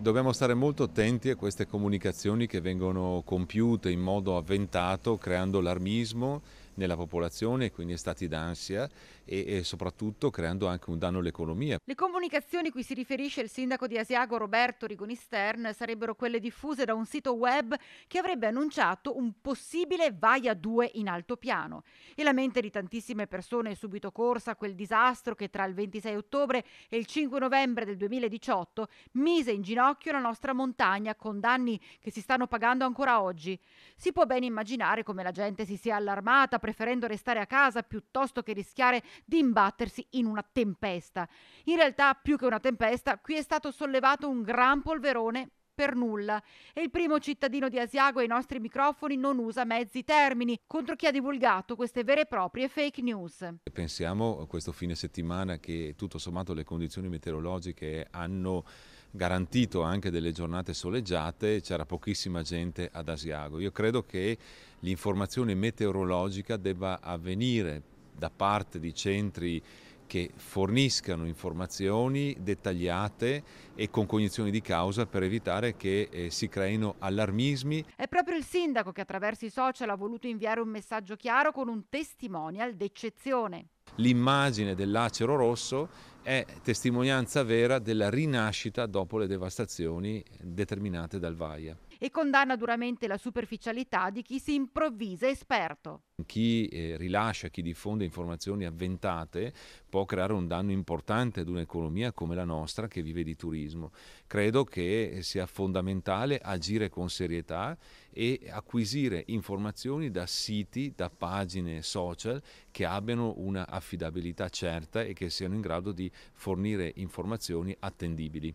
Dobbiamo stare molto attenti a queste comunicazioni che vengono compiute in modo avventato, creando allarmismo nella popolazione, quindi stati d'ansia e, e, soprattutto creando anche un danno all'economia. Le comunicazioni cui si riferisce il sindaco di Asiago Roberto Rigoni Stern sarebbero quelle diffuse da un sito web che avrebbe annunciato un possibile Vaia 2 in altopiano e la mente di tantissime persone è subito corsa a quel disastro che tra il 26 ottobre e il 5 novembre del 2018 mise in ginocchio la nostra montagna con danni che si stanno pagando ancora oggi. Si può ben immaginare come la gente si sia allarmata preferendo restare a casa piuttosto che rischiare di imbattersi in una tempesta. In realtà, più che una tempesta, qui è stato sollevato un gran polverone per nulla e il primo cittadino di Asiago ai nostri microfoni non usa mezzi termini contro chi ha divulgato queste vere e proprie fake news. Pensiamo questo fine settimana che tutto sommato le condizioni meteorologiche hanno garantito anche delle giornate soleggiate, c'era pochissima gente ad Asiago. Io credo che l'informazione meteorologica debba avvenire da parte di centri che forniscano informazioni dettagliate e con cognizione di causa per evitare che eh, si creino allarmismi. È proprio il sindaco che attraverso i social ha voluto inviare un messaggio chiaro con un testimonial d'eccezione. L'immagine dell'acero rosso è testimonianza vera della rinascita dopo le devastazioni determinate dal Vaia. E condanna duramente la superficialità di chi si improvvisa esperto. Chi eh, rilascia, chi diffonde informazioni avventate può creare un danno importante ad un'economia come la nostra che vive di turismo. Credo che sia fondamentale agire con serietà e acquisire informazioni da siti, da pagine social che abbiano una affidabilità certa e che siano in grado di fornire informazioni attendibili.